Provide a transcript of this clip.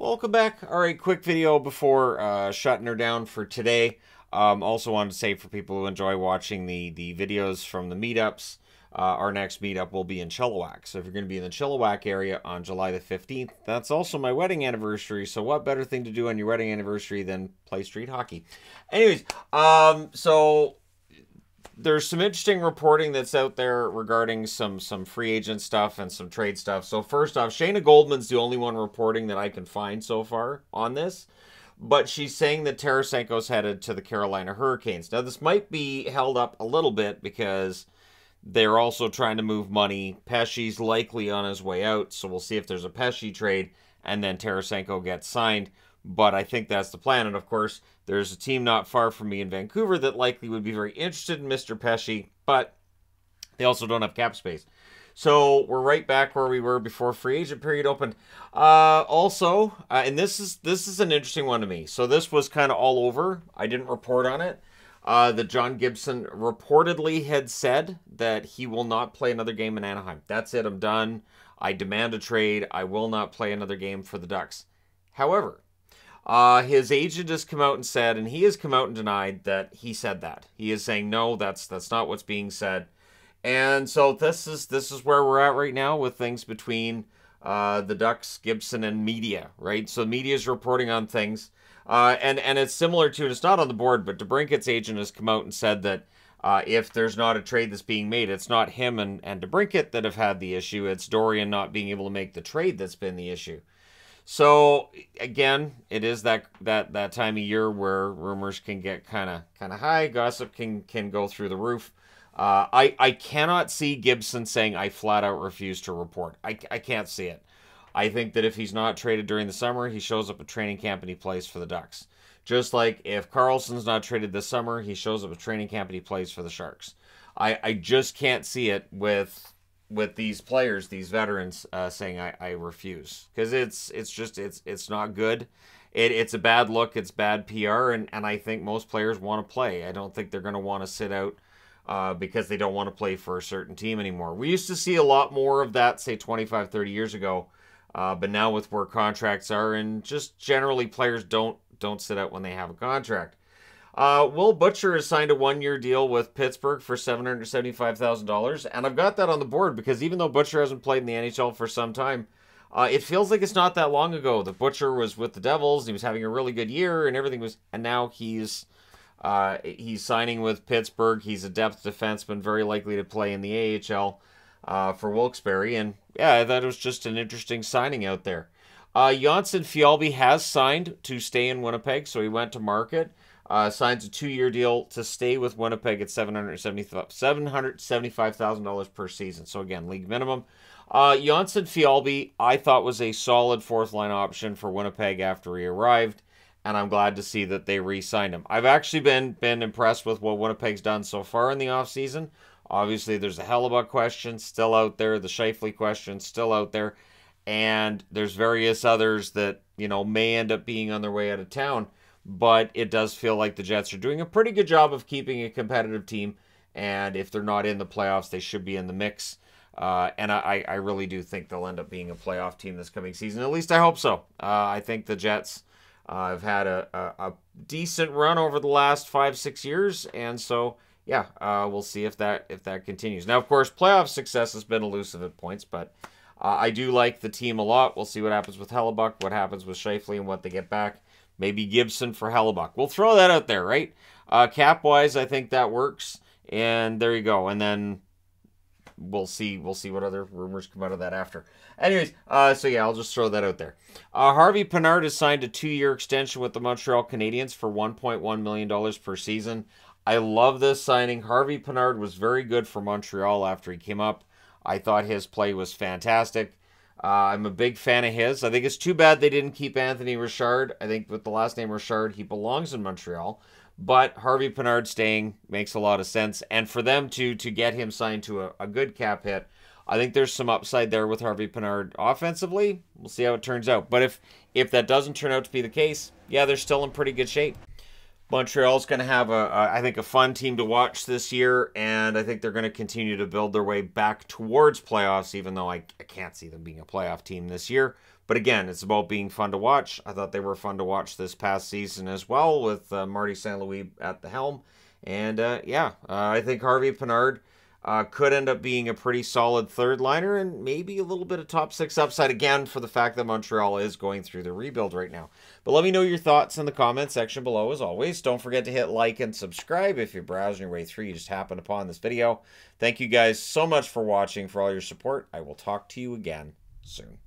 Welcome back. All right, quick video before uh, shutting her down for today. Um, also wanted to say for people who enjoy watching the, the videos from the meetups, uh, our next meetup will be in Chilliwack. So if you're going to be in the Chilliwack area on July the 15th, that's also my wedding anniversary. So what better thing to do on your wedding anniversary than play street hockey? Anyways, um, so there's some interesting reporting that's out there regarding some some free agent stuff and some trade stuff. So first off, Shayna Goldman's the only one reporting that I can find so far on this, but she's saying that Tarasenko's headed to the Carolina Hurricanes. Now this might be held up a little bit because they're also trying to move money. Pesce's likely on his way out, so we'll see if there's a Pesce trade and then Tarasenko gets signed but I think that's the plan. And of course, there's a team not far from me in Vancouver that likely would be very interested in Mr. Pesce, but they also don't have cap space. So we're right back where we were before free agent period opened. Uh, also, uh, and this is this is an interesting one to me. So this was kind of all over. I didn't report on it. Uh, that John Gibson reportedly had said that he will not play another game in Anaheim. That's it. I'm done. I demand a trade. I will not play another game for the Ducks. However, uh, his agent has come out and said, and he has come out and denied that he said that. He is saying no, that's that's not what's being said. And so this is this is where we're at right now with things between uh, the Ducks, Gibson, and media, right? So media is reporting on things, uh, and and it's similar to it's not on the board, but DeBrincat's agent has come out and said that uh, if there's not a trade that's being made, it's not him and and DeBrincat that have had the issue. It's Dorion not being able to make the trade that's been the issue. So again, it is that that that time of year where rumors can get kind of kind of high, gossip can can go through the roof. Uh, I I cannot see Gibson saying I flat out refuse to report. I I can't see it. I think that if he's not traded during the summer, he shows up at training camp and he plays for the Ducks. Just like if Karlsson's not traded this summer, he shows up at training camp and he plays for the Sharks. I, I just can't see it with with these players, these veterans, uh, saying I, I refuse because it's it's just it's it's not good. It, it's a bad look. It's bad PR, and, and I think most players want to play. I don't think they're going to want to sit out uh, because they don't want to play for a certain team anymore. We used to see a lot more of that, say 25, 30 years ago, uh, but now with where contracts are, and just generally players don't don't sit out when they have a contract. Uh, Will Butcher has signed a one-year deal with Pittsburgh for seven hundred seventy-five thousand dollars, and I've got that on the board because even though Butcher hasn't played in the NHL for some time, uh, it feels like it's not that long ago. The Butcher was with the Devils; he was having a really good year, and everything was. And now he's uh, he's signing with Pittsburgh. He's a depth defenseman, very likely to play in the AHL uh, for Wilkes-Barre, and yeah, I thought it was just an interesting signing out there. Uh, Jonsson Fjallby has signed to stay in Winnipeg, so he went to market. Uh, signs a two-year deal to stay with Winnipeg at $775,000 per season. So again, league minimum. Uh, Jonsson Fjallby, I thought was a solid fourth-line option for Winnipeg after he arrived, and I'm glad to see that they re-signed him. I've actually been been impressed with what Winnipeg's done so far in the offseason. Obviously, there's a Hellebuyck question still out there, the Scheifele question still out there, and there's various others that you know may end up being on their way out of town but it does feel like the Jets are doing a pretty good job of keeping a competitive team. And if they're not in the playoffs, they should be in the mix. Uh, and I, I really do think they'll end up being a playoff team this coming season. At least I hope so. Uh, I think the Jets uh, have had a, a, a, decent run over the last five six years, and so yeah, uh, we'll see if that if that continues. Now, of course, playoff success has been elusive at points, but uh, I do like the team a lot. We'll see what happens with Hellebuyck, what happens with Scheifele, and what they get back. Maybe Gibson for Hellebuyck. We'll throw that out there, right? Uh, cap wise, I think that works. And there you go. And then we'll see we'll see what other rumors come out of that after. Anyways, uh, so yeah, I'll just throw that out there. Uh, Harvey Pinard has signed a two-year extension with the Montreal Canadiens for 1.1 million dollars per season. I love this signing. Harvey Pinard was very good for Montreal after he came up. I thought his play was fantastic. Uh, I'm a big fan of his. I think it's too bad they didn't keep Anthony Richard. I think with the last name Richard, he belongs in Montreal. But Harvey Pinard staying makes a lot of sense. And for them to to get him signed to a, a good cap hit, I think there's some upside there with Harvey Pinard offensively. We'll see how it turns out. But if if that doesn't turn out to be the case, yeah, they're still in pretty good shape. Montreal's going to have a, a, I think, a fun team to watch this year, and I think they're going to continue to build their way back towards playoffs. Even though I, I can't see them being a playoff team this year, But again, it's about being fun to watch. I thought they were fun to watch this past season as well with uh, Marty St. Louis at the helm. And uh, yeah, uh, I think Harvey Pinard uh, could end up being a pretty solid third liner and maybe a little bit of top six upside again for the fact that Montreal is going through the rebuild right now. But let me know your thoughts in the comment section below as always. Don't forget to hit like and subscribe if you're browsing your way through. You just happened upon this video. Thank you guys so much for watching, for all your support. I will talk to you again soon.